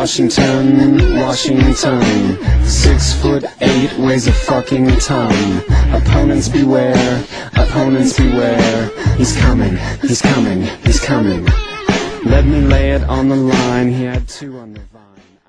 Washington, Washington. Six foot eight, weighs a fucking ton. Opponents beware, opponents beware. He's coming, he's coming, he's coming. Let me lay it on the line. He had two on the vine.